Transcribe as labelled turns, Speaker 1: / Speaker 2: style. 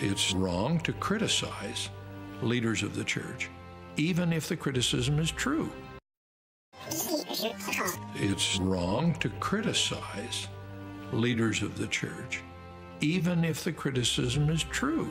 Speaker 1: It's wrong to criticize leaders of the church, even if the criticism is true. It's wrong to criticize leaders of the church, even if the criticism is true.